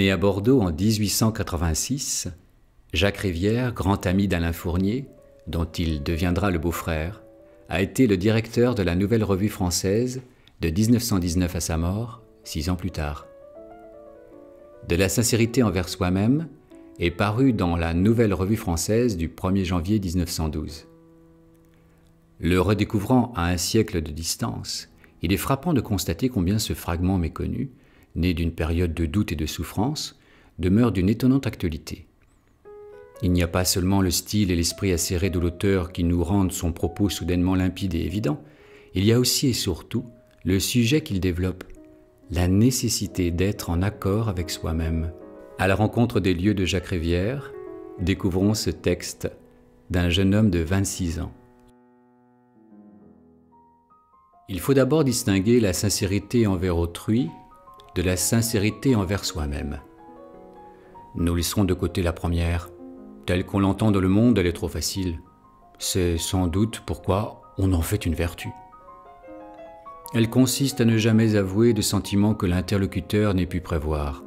Né à Bordeaux en 1886, Jacques Rivière, grand ami d'Alain Fournier, dont il deviendra le beau-frère, a été le directeur de la Nouvelle Revue française de 1919 à sa mort, six ans plus tard. De la sincérité envers soi-même est paru dans la Nouvelle Revue française du 1er janvier 1912. Le redécouvrant à un siècle de distance, il est frappant de constater combien ce fragment méconnu, né d'une période de doute et de souffrance, demeure d'une étonnante actualité. Il n'y a pas seulement le style et l'esprit acéré de l'auteur qui nous rendent son propos soudainement limpide et évident, il y a aussi et surtout le sujet qu'il développe, la nécessité d'être en accord avec soi-même. À la rencontre des lieux de Jacques Rivière, découvrons ce texte d'un jeune homme de 26 ans. Il faut d'abord distinguer la sincérité envers autrui de la sincérité envers soi-même. Nous laisserons de côté la première, Telle qu'on l'entend dans le monde, elle est trop facile. C'est sans doute pourquoi on en fait une vertu. Elle consiste à ne jamais avouer de sentiments que l'interlocuteur n'ait pu prévoir.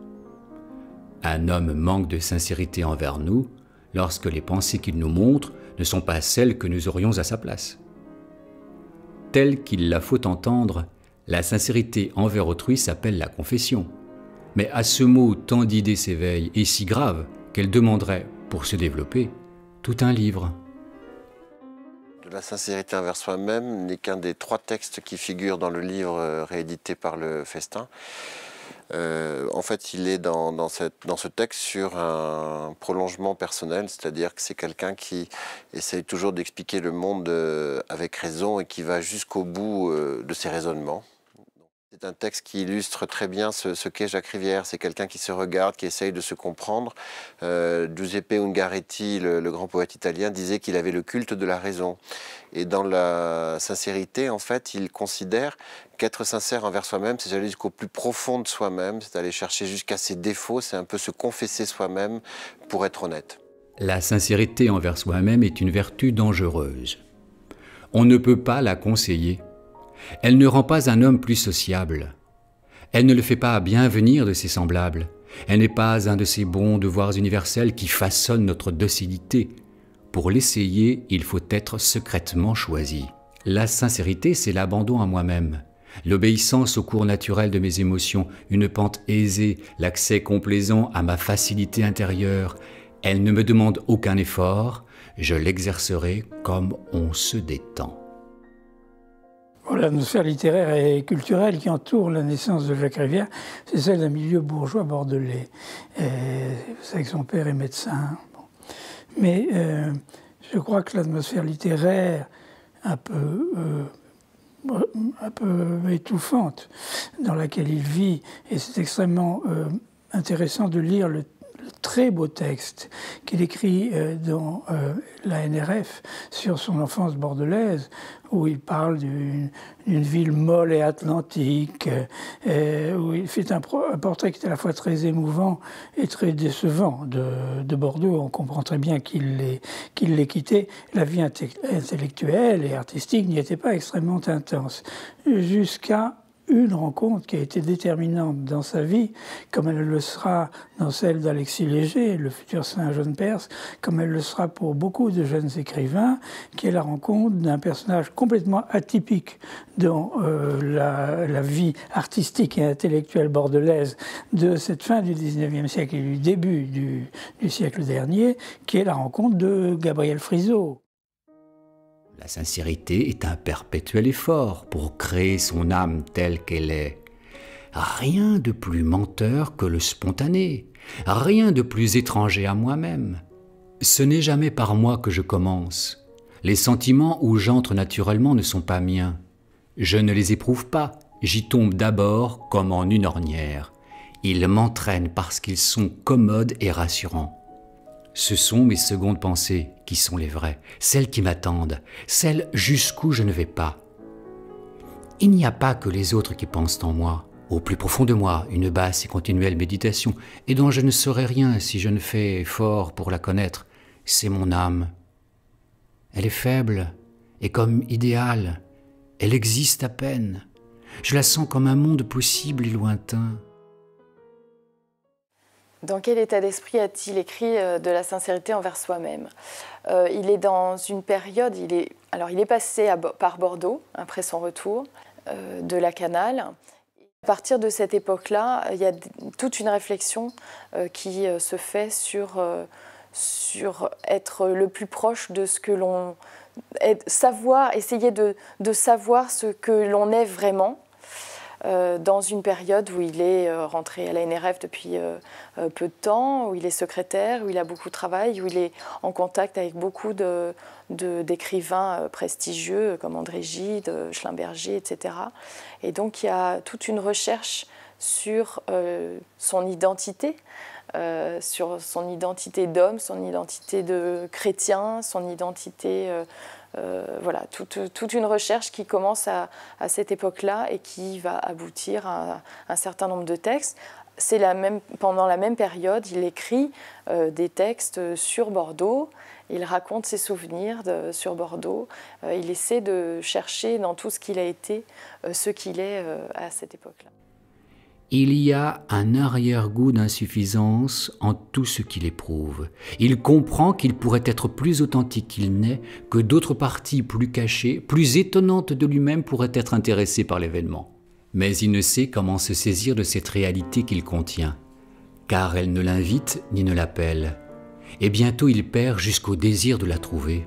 Un homme manque de sincérité envers nous lorsque les pensées qu'il nous montre ne sont pas celles que nous aurions à sa place. Telle qu'il la faut entendre, la sincérité envers autrui s'appelle la confession. Mais à ce mot, tant d'idées s'éveillent, et si grave qu'elle demanderait pour se développer, tout un livre. De la sincérité envers soi-même n'est qu'un des trois textes qui figurent dans le livre euh, réédité par le Festin. Euh, en fait, il est dans, ce texte sur un prolongement personnel, c'est-à-dire que c'est quelqu'un qui essaye toujours d'expliquer le monde euh, avec raison et qui va jusqu'au bout de ses raisonnements. C'est un texte qui illustre très bien ce, qu'est Jacques Rivière. C'est quelqu'un qui se regarde, qui essaye de se comprendre. Euh, Giuseppe Ungaretti, le, grand poète italien, disait qu'il avait le culte de la raison. Et dans la sincérité, en fait, il considère qu'être sincère envers soi-même, c'est aller jusqu'au plus profond de soi-même, c'est aller chercher jusqu'à ses défauts, c'est un peu se confesser soi-même pour être honnête. La sincérité envers soi-même est une vertu dangereuse. On ne peut pas la conseiller elle ne rend pas un homme plus sociable. Elle ne le fait pas bien venir de ses semblables. Elle n'est pas un de ces bons devoirs universels qui façonnent notre docilité. Pour l'essayer, il faut être secrètement choisi. La sincérité, c'est l'abandon à moi-même, l'obéissance au cours naturel de mes émotions, une pente aisée, l'accès complaisant à ma facilité intérieure. Elle ne me demande aucun effort, je l'exercerai comme on se détend. L'atmosphère littéraire et culturelle qui entoure la naissance de Jacques Rivière, c'est celle d'un milieu bourgeois bordelais. C'est que son père est médecin. Mais euh, je crois que l'atmosphère littéraire, un peu, euh, un peu étouffante, dans laquelle il vit, et c'est extrêmement euh, intéressant de lire le très beau texte qu'il écrit euh, dans euh, la NRF sur son enfance bordelaise, où il parle d'une ville molle et atlantique, euh, où il fait un, portrait qui est à la fois très émouvant et très décevant de, Bordeaux. On comprend très bien qu'il l'ait quitté. La vie intellectuelle et artistique n'y était pas extrêmement intense, jusqu'à une rencontre qui a été déterminante dans sa vie, comme elle le sera dans celle d'Alexis Léger, le futur Saint Jean Perse, comme elle le sera pour beaucoup de jeunes écrivains, qui est la rencontre d'un personnage complètement atypique dans euh, la, vie artistique et intellectuelle bordelaise de cette fin du 19e siècle et du début du, du siècle dernier, qui est la rencontre de Gabriel Friseau. La sincérité est un perpétuel effort pour créer son âme telle qu'elle est. Rien de plus menteur que le spontané, rien de plus étranger à moi-même. Ce n'est jamais par moi que je commence. Les sentiments où j'entre naturellement ne sont pas miens. Je ne les éprouve pas, j'y tombe d'abord comme en une ornière. Ils m'entraînent parce qu'ils sont commodes et rassurants. Ce sont mes secondes pensées qui sont les vraies, celles qui m'attendent, celles jusqu'où je ne vais pas. Il n'y a pas que les autres qui pensent en moi, au plus profond de moi, une basse et continuelle méditation, et dont je ne saurais rien si je ne fais effort pour la connaître, c'est mon âme. Elle est faible et comme idéale, elle existe à peine. Je la sens comme un monde possible et lointain. Dans quel état d'esprit a-t-il écrit de la sincérité envers soi-même Il est dans une période, il est, alors il est passé par Bordeaux après son retour de la Canale. À partir de cette époque-là, il y a toute une réflexion euh, qui euh, se fait sur, euh, sur être le plus proche de ce que l'on... savoir, essayer de, de savoir ce que l'on est vraiment euh, dans une période où il est euh, rentré à la NRF depuis euh, peu de temps, où il est secrétaire, où il a beaucoup de travail, où il est en contact avec beaucoup d'écrivains prestigieux comme André Gide, Schlimberger, etc. Et donc il y a toute une recherche sur son identité, sur son identité d'homme, son identité de chrétien, son identité euh, voilà, toute, une recherche qui commence à, cette époque-là et qui va aboutir à, un certain nombre de textes. C'est la même, pendant la même période, il écrit euh, des textes sur Bordeaux, il raconte ses souvenirs sur Bordeaux, euh, il essaie de chercher dans tout ce qu'il a été ce qu'il est à cette époque-là il y a un arrière-goût d'insuffisance en tout ce qu'il éprouve. Il comprend qu'il pourrait être plus authentique qu'il n'est, que d'autres parties plus cachées, plus étonnantes de lui-même pourraient être intéressées par l'événement. Mais il ne sait comment se saisir de cette réalité qu'il contient, car elle ne l'invite ni ne l'appelle. Et bientôt il perd jusqu'au désir de la trouver.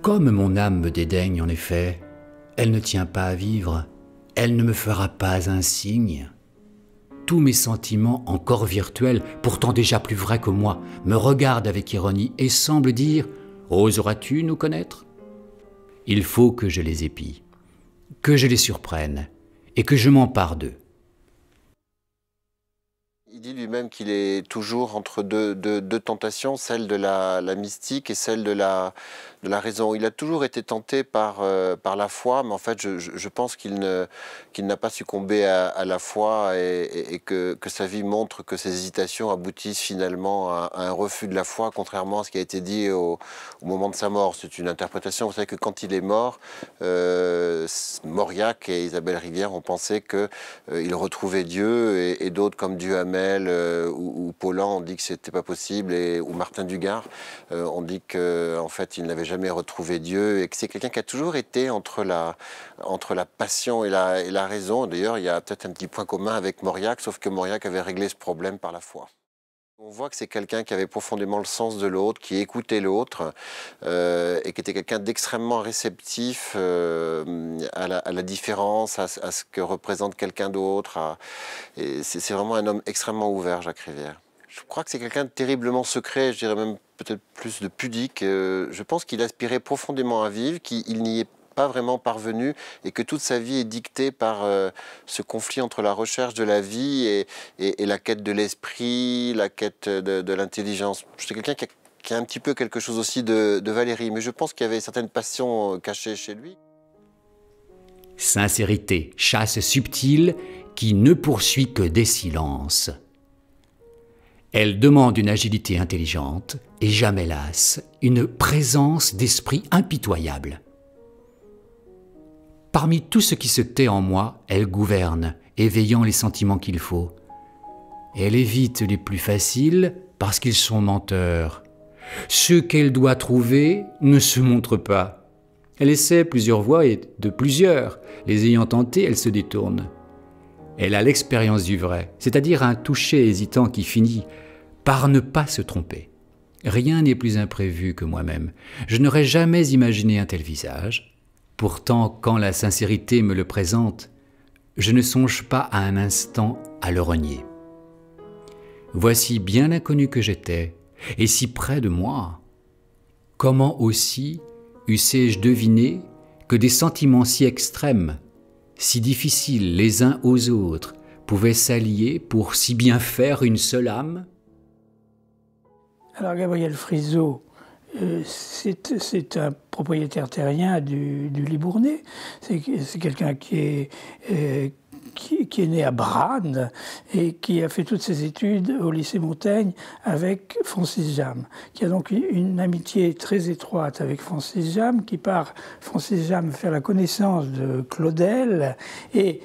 Comme mon âme me dédaigne en effet, elle ne tient pas à vivre, elle ne me fera pas un signe tous mes sentiments, encore virtuels, pourtant déjà plus vrais que moi, me regardent avec ironie et semblent dire Oseras-tu nous connaître? Il faut que je les épie, que je les surprenne et que je m'empare d'eux. Il dit lui-même qu'il est toujours entre deux, tentations, celle de la, la, mystique et celle de la, la raison. Il a toujours été tenté par, euh, par la foi, mais en fait, je, pense qu'il n'a pas succombé à, la foi et, que, que, sa vie montre que ses hésitations aboutissent finalement à, un refus de la foi, contrairement à ce qui a été dit au, moment de sa mort. C'est une interprétation. Vous savez que quand il est mort, euh, Mauriac et Isabelle Rivière ont pensé qu'il euh, retrouvait Dieu et, d'autres comme Duhamel euh, ou, ou Paulan ont dit que c'était pas possible et, ou Martin Dugard ont dit qu'en en fait il n'avait jamais jamais retrouvé Dieu et que c'est quelqu'un qui a toujours été entre la, entre la passion et la, et la raison. D'ailleurs, il y a peut-être un petit point commun avec Mauriac, sauf que Mauriac avait réglé ce problème par la foi. On voit que c'est quelqu'un qui avait profondément le sens de l'autre, qui écoutait l'autre euh, et qui était quelqu'un d'extrêmement réceptif euh, à, la, à, la, différence, à, à, ce que représente quelqu'un d'autre. C'est vraiment un homme extrêmement ouvert, Jacques Rivière. Je crois que c'est quelqu'un de terriblement secret, je dirais même peut-être plus de pudique. Euh, je pense qu'il aspirait profondément à vivre, qu'il n'y est pas vraiment parvenu et que toute sa vie est dictée par euh, ce conflit entre la recherche de la vie et, la quête de l'esprit, la quête de, l'intelligence. C'est quelqu'un qui, qui a, un petit peu quelque chose aussi de, de Valérie, mais je pense qu'il y avait certaines passions euh, cachées chez lui. Sincérité, chasse subtile qui ne poursuit que des silences. Elle demande une agilité intelligente et jamais lasse, une présence d'esprit impitoyable. Parmi tout ce qui se tait en moi, elle gouverne, éveillant les sentiments qu'il faut. Elle évite les plus faciles parce qu'ils sont menteurs. Ceux qu'elle doit trouver ne se montrent pas. Elle essaie plusieurs voies et de plusieurs. Les ayant tentées, elle se détourne. Elle a l'expérience du vrai, c'est-à-dire un toucher hésitant qui finit par ne pas se tromper. Rien n'est plus imprévu que moi-même. Je n'aurais jamais imaginé un tel visage. Pourtant, quand la sincérité me le présente, je ne songe pas à un instant à le renier. Voici bien l'inconnu que j'étais, et si près de moi. Comment aussi eussé-je deviné que des sentiments si extrêmes, si difficiles les uns aux autres, pouvaient s'allier pour si bien faire une seule âme? Alors Gabriel Friseau, euh, c'est un propriétaire terrien du, Libournais. C'est quelqu'un qui est, euh, qui, est né à Branne et qui a fait toutes ses études au lycée Montaigne avec Francis Jam, qui a donc une amitié très étroite avec Francis Jam, qui part Francis Jam faire la connaissance de Claudel et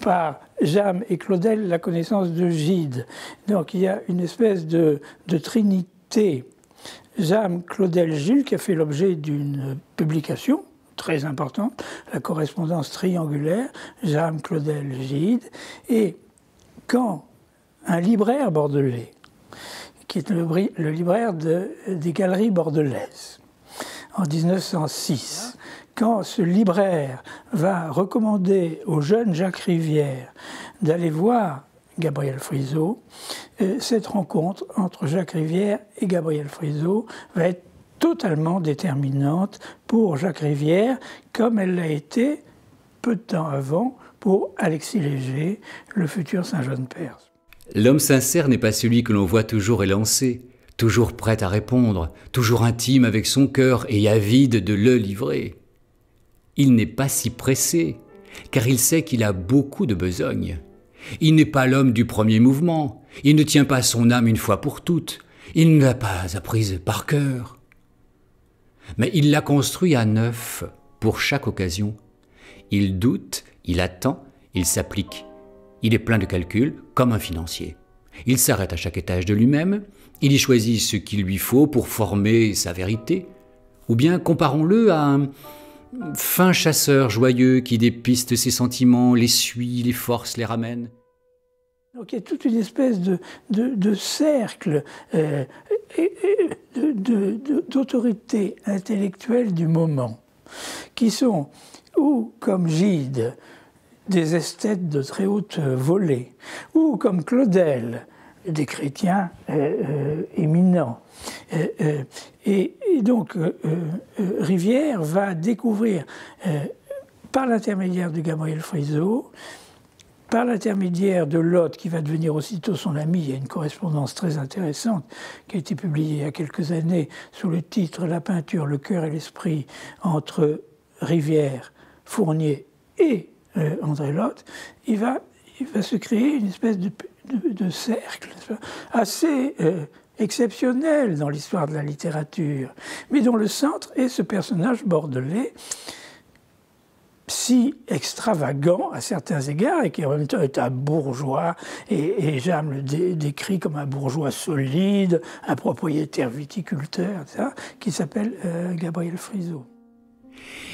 par Jam et Claudel la connaissance de Gide. Donc il y a une espèce de trinité Jam Claudel Gilles qui a fait l'objet d'une publication très importante, la correspondance triangulaire, Jam Claudel Gide. Et quand un libraire bordelais, qui est le, libraire de, des galeries bordelaises, en 1906, quand ce libraire va recommander au jeune Jacques Rivière d'aller voir Gabriel euh, cette rencontre entre Jacques Rivière et Gabriel Friseau va être totalement déterminante pour Jacques Rivière, comme elle l'a été peu de temps avant pour Alexis Léger, le futur Saint-Jean-de-Perse. L'homme sincère n'est pas celui que l'on voit toujours élancé, toujours prêt à répondre, toujours intime avec son cœur et avide de le livrer. Il n'est pas si pressé, car il sait qu'il a beaucoup de besogne. Il n'est pas l'homme du premier mouvement, il ne tient pas son âme une fois pour toutes, il ne l'a pas apprise par cœur. Mais il l'a construit à neuf pour chaque occasion. Il doute, il attend, il s'applique. Il est plein de calculs, comme un financier. Il s'arrête à chaque étage de lui-même, il y choisit ce qu'il lui faut pour former sa vérité. Ou bien comparons-le à un fin chasseur joyeux qui dépiste ses sentiments, les suit, les force, les ramène. Donc il y a toute une espèce de, de, cercle euh, d'autorité intellectuelle du moment, qui sont, ou comme Gide, des esthètes de très haute volée, ou comme Claudel, des chrétiens euh, euh, éminents. Et, donc, Rivière va découvrir, par l'intermédiaire de Gabriel Friseau, par l'intermédiaire de Lot, qui va devenir aussitôt son ami, il y a une correspondance très intéressante qui a été publiée il y a quelques années sous le titre La peinture, le cœur et l'esprit entre Rivière, Fournier et euh, André Lot, il va se créer une espèce de, de, cercle assez euh, exceptionnel dans l'histoire de la littérature, mais dont le centre est ce personnage bordelais si extravagant à certains égards et qui en même temps est un bourgeois, et, et le décrit comme un bourgeois solide, un propriétaire viticulteur, etc., qui s'appelle euh, Gabriel Friseau.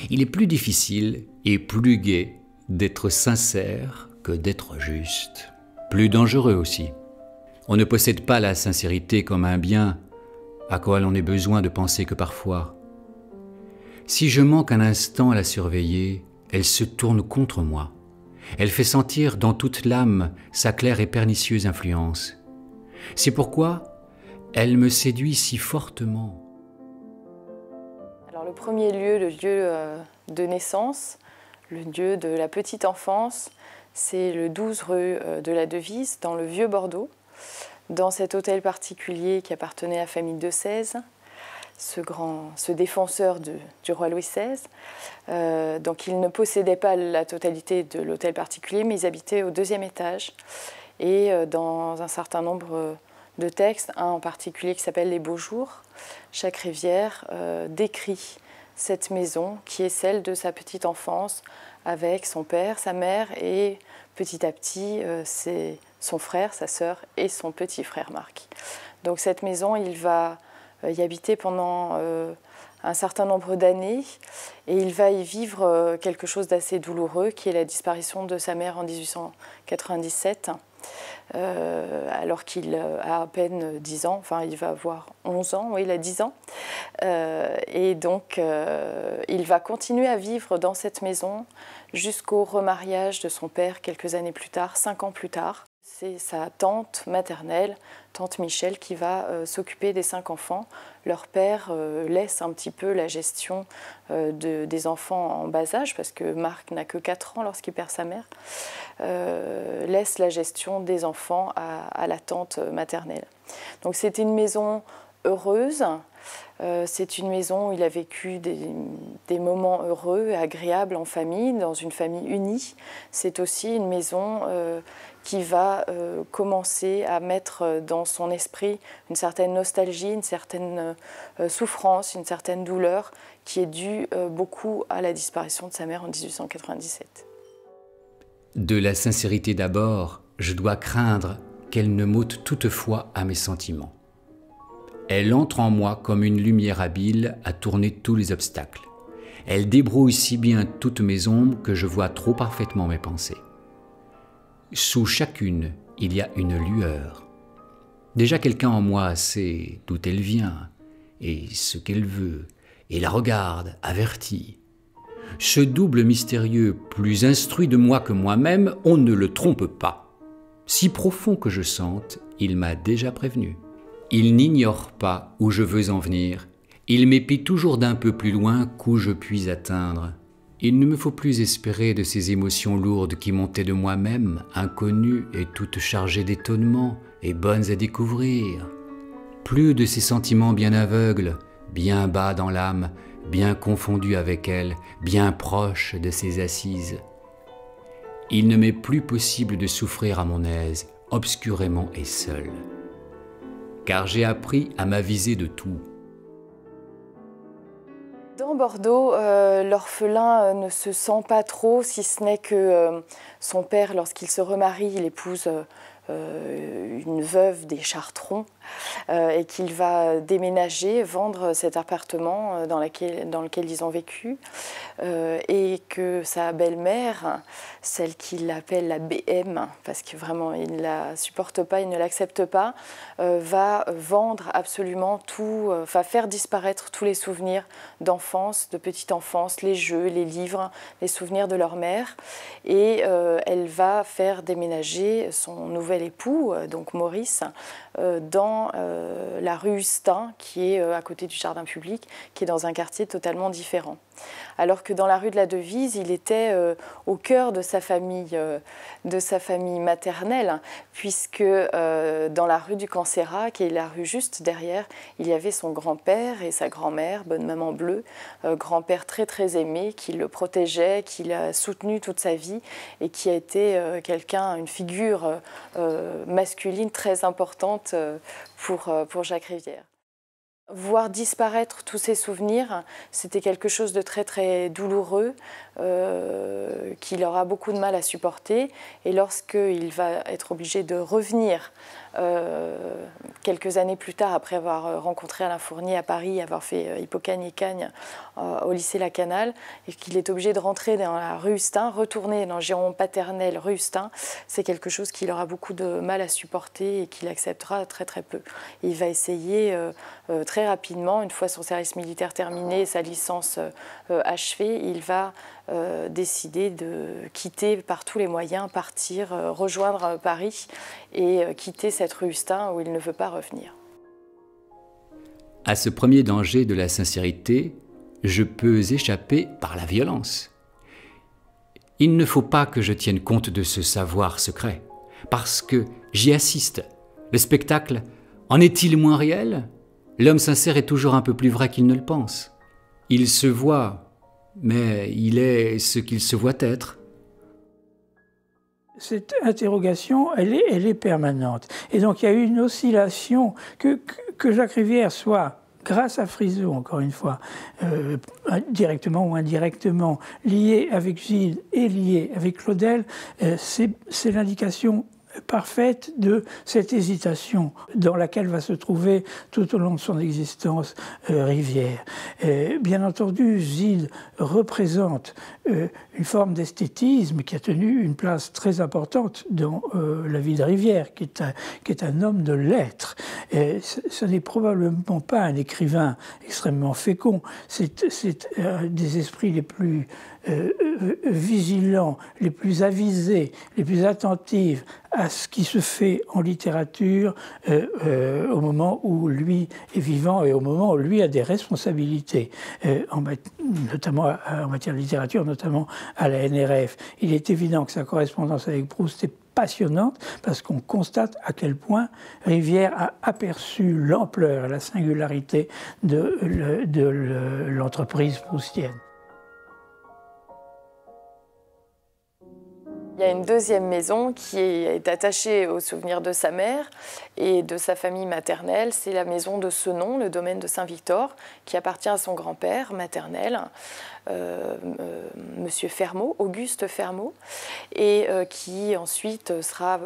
Il est plus difficile et plus gai d'être sincère que d'être juste. Plus dangereux aussi. On ne possède pas la sincérité comme un bien à quoi l'on ait besoin de penser que parfois. Si je manque un instant à la surveiller, elle se tourne contre moi. Elle fait sentir dans toute l'âme sa claire et pernicieuse influence. C'est pourquoi elle me séduit si fortement. Alors le premier lieu, le lieu euh, de naissance, le lieu de la petite enfance, c'est le 12 rue euh, de la Devise, dans le vieux Bordeaux, dans cet hôtel particulier qui appartenait à la famille de 16 ce grand, ce défenseur du roi Louis XVI. Euh, donc ils ne possédaient pas la totalité de l'hôtel particulier, mais ils habitaient au deuxième étage. Et euh, dans un certain nombre de textes, un en particulier qui s'appelle Les Beaux Jours, chaque rivière décrit cette maison qui est celle de sa petite enfance avec son père, sa mère et petit à petit c'est son frère, sa sœur et son petit frère Marc. Donc cette maison, il va euh, y habiter pendant euh, un certain nombre d'années et il va y vivre euh, quelque chose d'assez douloureux qui est la disparition de sa mère en 1897. Alors qu'il a à peine 10 ans, enfin il va avoir 11 ans, oui il a 10 ans. et donc il va continuer à vivre dans cette maison jusqu'au remariage de son père quelques années plus tard, 5 ans plus tard. C'est sa tante maternelle, tante Michel, qui va euh, s'occuper des cinq enfants. Leur père euh, laisse un petit peu la gestion euh, des enfants en bas âge, parce que Marc n'a que 4 ans lorsqu'il perd sa mère, laisse la gestion des enfants à, la tante maternelle. Donc c'était une maison heureuse. C'est une maison où il a vécu des, moments heureux et agréables en famille, dans une famille unie. C'est aussi une maison qui va euh, commencer à mettre euh, dans son esprit une certaine nostalgie, une certaine euh, souffrance, une certaine douleur qui est due beaucoup à la disparition de sa mère en 1897. De la sincérité d'abord, je dois craindre qu'elle ne m'ôte toutefois à mes sentiments. Elle entre en moi comme une lumière habile à tourner tous les obstacles. Elle débrouille si bien toutes mes ombres que je vois trop parfaitement mes pensées. Sous chacune, il y a une lueur. Déjà quelqu'un en moi sait d'où elle vient et ce qu'elle veut, et la regarde, averti. Ce double mystérieux, plus instruit de moi que moi-même, on ne le trompe pas. Si profond que je sente, il m'a déjà prévenu. Il n'ignore pas où je veux en venir, il m'épie toujours d'un peu plus loin qu'où je puis atteindre. Il ne me faut plus espérer de ces émotions lourdes qui montaient de moi-même, inconnues et toutes chargées d'étonnement et bonnes à découvrir. Plus de ces sentiments bien aveugles, bien bas dans l'âme, bien confondus avec elle, bien proches de ses assises. Il ne m'est plus possible de souffrir à mon aise, obscurément et seul. Car j'ai appris à m'aviser de tout. Dans Bordeaux, euh, l'orphelin euh, ne se sent pas trop, si ce n'est que euh, son père, lorsqu'il se remarie, il épouse une veuve des Chartrons et qu'il va déménager, vendre cet appartement euh, dans, lequel ils ont vécu, euh, et que sa belle-mère, celle qu'il appelle la BM, parce que vraiment il ne la supporte pas, il ne l'accepte pas, va vendre absolument tout, va faire disparaître tous les souvenirs d'enfance, de petite enfance, les jeux, les livres, les souvenirs de leur mère, et elle va faire déménager son nouvel époux, donc Maurice, dans euh, la rue Hustin, qui est euh, à côté du jardin public, qui est dans un quartier totalement différent alors que dans la rue de la Devise, il était euh, au cœur de sa famille, euh, de sa famille maternelle, puisque euh, dans la rue du Cancéra, qui est la rue juste derrière, il y avait son grand-père et sa grand-mère, bonne maman bleue, grand-père très très aimé, qui le protégeait, qui l'a soutenu toute sa vie et qui a été quelqu'un, une figure masculine très importante pour, pour Jacques Rivière. Voir disparaître tous ces souvenirs, c'était quelque chose de très très douloureux euh, qu'il aura beaucoup de mal à supporter. Et lorsqu'il va être obligé de revenir quelques années plus tard, après avoir rencontré Alain Fournier à Paris, avoir fait euh, Hippocagne et Cagne au lycée La Canale, et qu'il est obligé de rentrer dans la rue retourner dans le giron paternel rue c'est quelque chose qu'il aura beaucoup de mal à supporter et qu'il acceptera très très peu. Il va essayer très rapidement, une fois son service militaire terminé sa licence achevée, il va euh, décider de quitter par tous les moyens, partir, euh, rejoindre Paris et euh, quitter cette rue où il ne veut pas revenir. À ce premier danger de la sincérité, je peux échapper par la violence. Il ne faut pas que je tienne compte de ce savoir secret, parce que j'y assiste. Le spectacle, en est-il moins réel? L'homme sincère est toujours un peu plus vrai qu'il ne le pense. Il se voit mais il est ce qu'il se voit être. Cette interrogation, elle est, permanente. Et donc il y a eu une oscillation que, que Jacques Rivière soit grâce à Frisot, encore une fois, euh, directement ou indirectement, lié avec Gilles et lié avec Claudel, euh, c'est l'indication parfaite de cette hésitation dans laquelle va se trouver tout au long de son existence euh, Rivière. bien entendu, Gilles représente euh, une forme d'esthétisme qui a tenu une place très importante dans euh, la vie de Rivière, qui est un, qui est un homme de lettres. ce n'est probablement pas un écrivain extrêmement fécond, c'est des esprits les plus euh, euh, vigilants, les plus avisés, les plus attentifs à ce qui se fait en littérature euh, au moment où lui est vivant et au moment où lui a des responsabilités, en, notamment en matière de littérature, notamment à la NRF. Il est évident que sa correspondance avec Proust est passionnante parce qu'on constate à quel point Rivière a aperçu l'ampleur la singularité de l'entreprise proustienne. Il y a une deuxième maison qui est attachée au souvenir de sa mère et de sa famille maternelle. C'est la maison de ce nom, le domaine de Saint-Victor, qui appartient à son grand-père maternel, euh, euh, Monsieur Fermot, Auguste Fermot, et euh, qui ensuite sera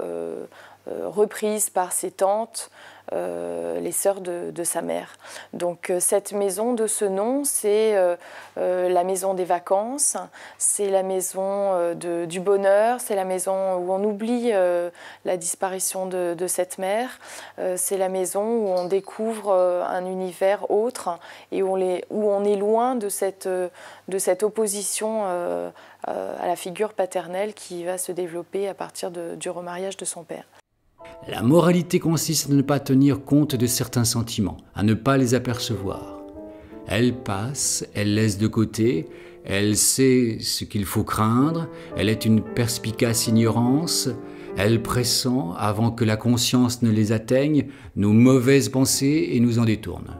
reprise par ses tantes euh, les sœurs de, sa mère. Donc euh, cette maison de ce nom, c'est euh, la maison des vacances, c'est la maison du bonheur, c'est la maison où on oublie la disparition de, cette mère, c'est la maison où on découvre un univers autre et où on, est loin de cette opposition à la figure paternelle qui va se développer à partir du remariage de son père. La moralité consiste à ne pas tenir compte de certains sentiments, à ne pas les apercevoir. Elle passe, elle laisse de côté, elle sait ce qu'il faut craindre, elle est une perspicace ignorance, elle pressent, avant que la conscience ne les atteigne, nos mauvaises pensées et nous en détourne.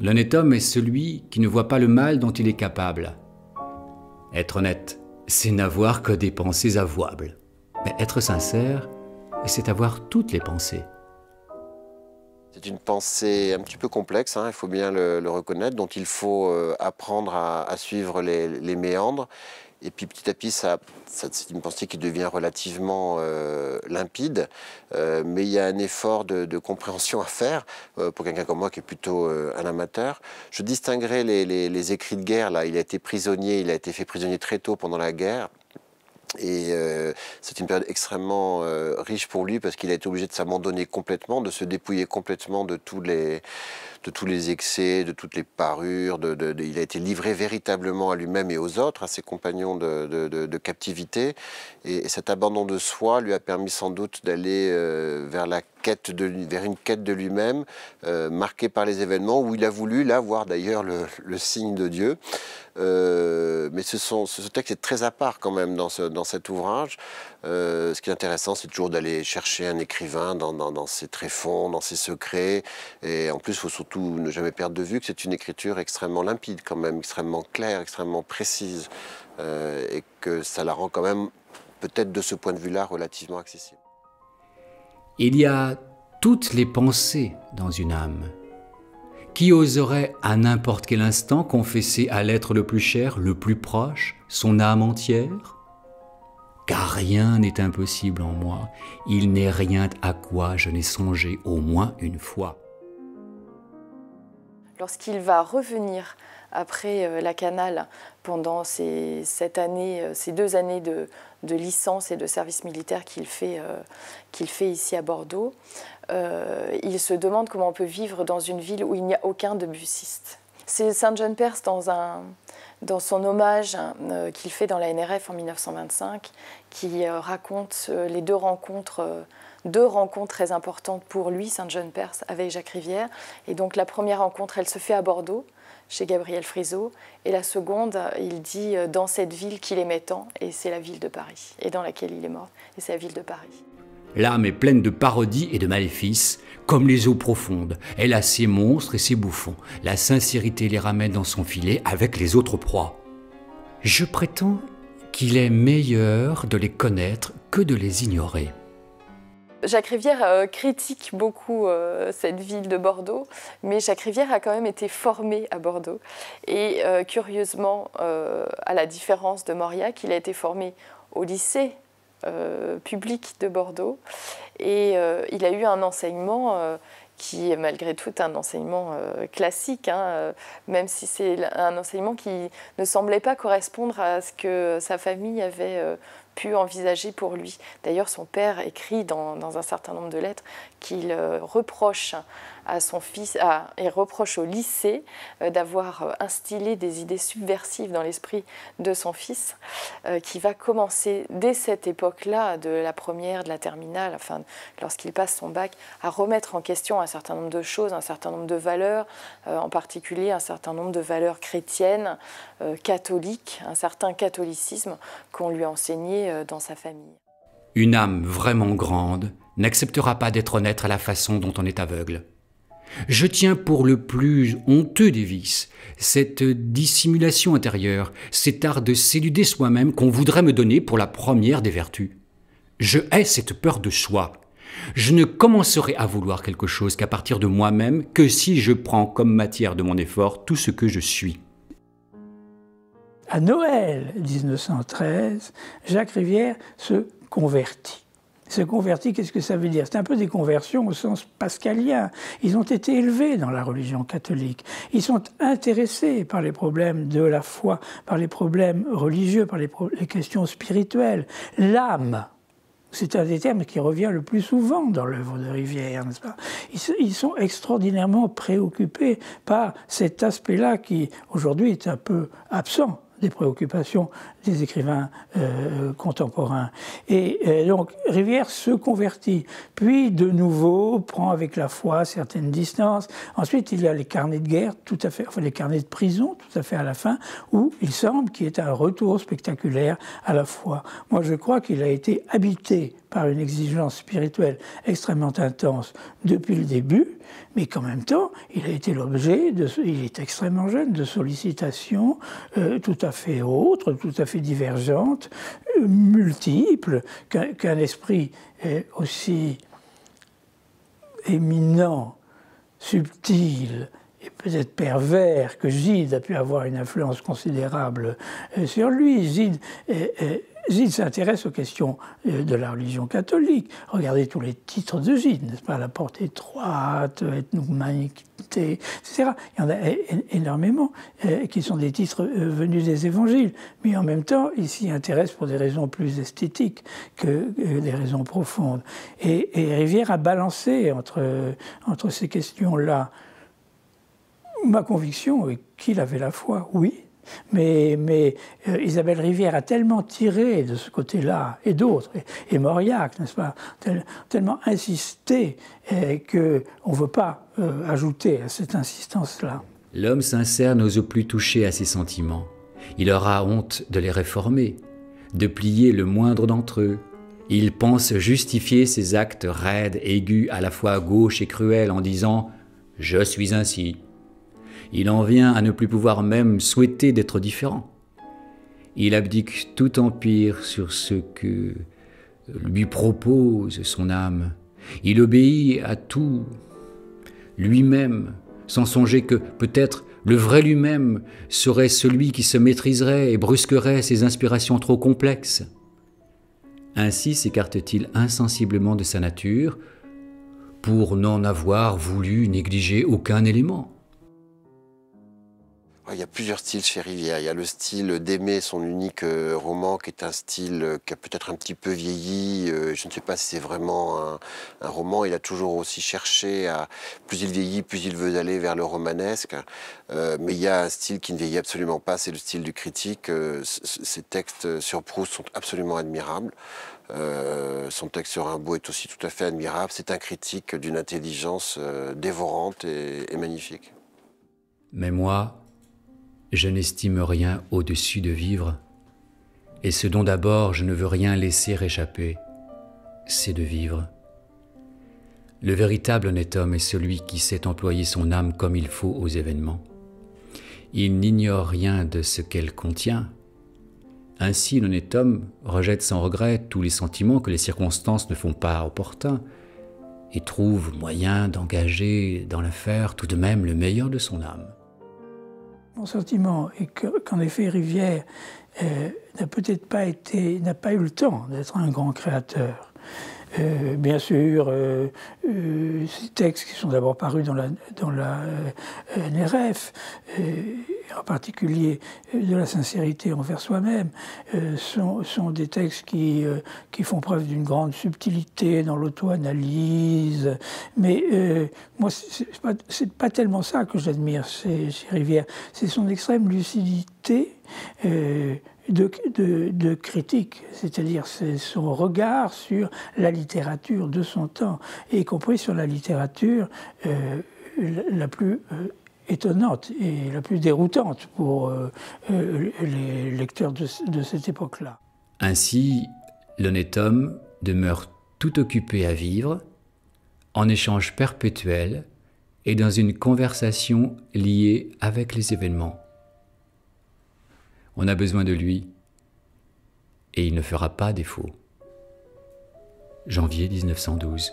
L'honnête homme est celui qui ne voit pas le mal dont il est capable. Être honnête, c'est n'avoir que des pensées avouables. Mais être sincère, c'est avoir toutes les pensées. C'est une pensée un petit peu complexe, hein, il faut bien le, reconnaître, dont il faut euh, apprendre à, suivre les, méandres. Et puis petit à petit, c'est une pensée qui devient relativement euh, limpide, euh, mais il y a un effort de, compréhension à faire pour quelqu'un comme moi qui est plutôt un amateur. Je distinguerai les, écrits de guerre. Il a été prisonnier, il a été fait prisonnier très tôt pendant la guerre. Et euh, c'est une période extrêmement euh, riche pour lui parce qu'il a été obligé de s'abandonner complètement, de se dépouiller complètement de tous les, de tous les excès, de toutes les parures. Il a été livré véritablement à lui-même et aux autres, à ses compagnons de, captivité. Et, cet abandon de soi lui a permis sans doute d'aller euh, vers la quête de, vers une quête de lui-même, euh, marquée par les événements, où il a voulu, là, voir d'ailleurs le, signe de Dieu. Euh, mais ce, texte est très à part quand même dans cet ouvrage. Euh, ce qui est intéressant, c'est toujours d'aller chercher un écrivain dans, dans, ses tréfonds, dans ses secrets. Et en plus, il faut surtout ne jamais perdre de vue que c'est une écriture extrêmement limpide, quand même, extrêmement claire, extrêmement précise. et que ça la rend quand même, peut-être de ce point de vue-là, relativement accessible. Il y a toutes les pensées dans une âme. Qui oserait à n'importe quel instant confesser à l'être le plus cher, le plus proche, son âme entière? Car rien n'est impossible en moi, il n'est rien à quoi je n'ai songé au moins une fois. Lorsqu'il va revenir après euh, la Canale pendant ces, cette année, euh, ces deux années de, licence et de service militaire qu'il fait, euh, qu'il fait ici à Bordeaux, il se demande comment on peut vivre dans une ville où il n'y a aucun de bussiste. C'est Saint-John-Perse dans, un, dans son hommage qu'il fait dans la NRF en 1925, qui raconte les deux rencontres deux rencontres très importantes pour lui, Saint-John-Perse, avec Jacques Rivière. Et donc la première rencontre, elle se fait à Bordeaux, chez Gabriel Friso. Et la seconde, il dit euh, dans cette ville qu'il aimait tant, et c'est la ville de Paris, et dans laquelle il est mort, et c'est la ville de Paris. L'âme est pleine de parodies et de maléfices, comme les eaux profondes. Elle a ses monstres et ses bouffons. La sincérité les ramène dans son filet avec les autres proies. Je prétends qu'il est meilleur de les connaître que de les ignorer. Jacques Rivière euh, critique beaucoup euh, cette ville de Bordeaux, mais Jacques Rivière a quand même été formé à Bordeaux. Et euh, curieusement, à la différence de Mauriac, il a été formé au lycée public de Bordeaux. Et il a eu un enseignement qui est malgré tout un enseignement classique, hein, même si c'est un enseignement qui ne semblait pas correspondre à ce que sa famille avait pu envisager pour lui. D'ailleurs, son père écrit dans, un certain nombre de lettres qu'il euh, reproche à son fils et reproche au lycée euh, d'avoir euh, instillé des idées subversives dans l'esprit de son fils, qui va commencer dès cette époque-là, de la première, de la terminale, enfin, lorsqu'il passe son bac, à remettre en question un certain nombre de choses, un certain nombre de valeurs, en particulier un certain nombre de valeurs chrétiennes, catholiques, un certain catholicisme qu'on lui enseignait euh, dans sa famille. Une âme vraiment grande n'acceptera pas d'être honnête à la façon dont on est aveugle. Je tiens pour le plus honteux des vices cette dissimulation intérieure, cet art de s'éluder soi-même qu'on voudrait me donner pour la première des vertus. Je hais cette peur de soi. Je ne commencerai à vouloir quelque chose qu'à partir de moi-même que si je prends comme matière de mon effort tout ce que je suis. À Noël 1913, Jacques Rivière se convertit se convertit, qu'est-ce que ça veut dire? C'est un peu des conversions au sens pascalien. Ils ont été élevés dans la religion catholique. Ils sont intéressés par les problèmes de la foi, par les problèmes religieux, par les, questions spirituelles. L'âme, c'est un des termes qui revient le plus souvent dans l'œuvre de Rivière, n'est-ce pas? Ils, sont extraordinairement préoccupés par cet aspect-là qui, aujourd'hui, est un peu absent des préoccupations des écrivains euh, contemporains. Et euh, donc Rivière se convertit, puis de nouveau prend avec la foi certaines distances. Ensuite, il y a les carnets de guerre, tout à fait, enfin les carnets de prison, tout à fait à la fin, où il semble qu'il y ait un retour spectaculaire à la foi. Moi, je crois qu'il a été habité par une exigence spirituelle extrêmement intense depuis le début, mais qu'en même temps, il a été l'objet, il est extrêmement jeune, de sollicitations euh, tout à fait autres, tout à fait divergentes, multiples, qu'un esprit aussi éminent, subtil, et peut-être pervers que Gide a pu avoir une influence considérable euh, sur lui. Gide Gide s'intéresse aux questions euh, de la religion catholique. Regardez tous les titres de Gide, n'est-ce pas? La porte étroite, ethnohumanité, etc. Il y en a énormément euh, qui sont des titres euh, venus des évangiles. Mais en même temps, il s'y intéresse pour des raisons plus esthétiques que des raisons profondes. Et, Rivière a balancé entre, entre ces questions-là. Ma conviction est qu'il avait la foi, oui, mais, euh, Isabelle Rivière a tellement tiré de ce côté-là, et d'autres, et, Mauriac, n'est-ce pas, tellement insisté euh, qu'on ne veut pas euh, ajouter à cette insistance-là. L'homme sincère n'ose plus toucher à ses sentiments. Il aura honte de les réformer, de plier le moindre d'entre eux. Il pense justifier ses actes raides, aigus, à la fois gauches et cruels, en disant ⁇ Je suis ainsi ⁇ il en vient à ne plus pouvoir même souhaiter d'être différent. Il abdique tout empire sur ce que lui propose son âme. Il obéit à tout lui-même, sans songer que peut-être le vrai lui-même serait celui qui se maîtriserait et brusquerait ses inspirations trop complexes. Ainsi s'écarte-t-il insensiblement de sa nature pour n'en avoir voulu négliger aucun élément. Il y a plusieurs styles chez Rivière. Il y a le style d'aimer son unique euh, roman, qui est un style euh, qui a peut-être un petit peu vieilli. Euh, je ne sais pas si c'est vraiment un, roman. Il a toujours aussi cherché à. Plus il vieillit, plus il veut aller vers le romanesque. mais il y a un style qui ne vieillit absolument pas, c'est le style du critique. ses textes sur Proust sont absolument admirables. son texte sur Rimbaud est aussi tout à fait admirable. C'est un critique d'une intelligence dévorante et, et magnifique. Mais moi, je n'estime rien au-dessus de vivre, et ce dont d'abord je ne veux rien laisser échapper, c'est de vivre. Le véritable honnête homme est celui qui sait employer son âme comme il faut aux événements. Il n'ignore rien de ce qu'elle contient. Ainsi, l'honnête homme rejette sans regret tous les sentiments que les circonstances ne font pas opportuns et trouve moyen d'engager dans l'affaire tout de même le meilleur de son âme. Mon sentiment est qu'en effet, Rivière euh, n'a peut-être pas été, n'a pas eu le temps d'être un grand créateur. Euh, bien sûr, euh, ces textes qui sont d'abord parus dans la, dans la NRF, en particulier de la sincérité envers soi-même, sont, sont, des textes qui, qui font preuve d'une grande subtilité dans l'auto-analyse. Mais moi, c'est pas, pas tellement ça que j'admire chez, chez Rivière, c'est son extrême lucidité de, critique, c'est-à-dire son regard sur la littérature de son temps, y compris sur la littérature euh, la plus euh, étonnante et la plus déroutante pour euh, les lecteurs de cette époque-là. Ainsi, l'honnête homme demeure tout occupé à vivre, en échange perpétuel, et dans une conversation liée avec les événements. On a besoin de lui et il ne fera pas défaut. Janvier 1912.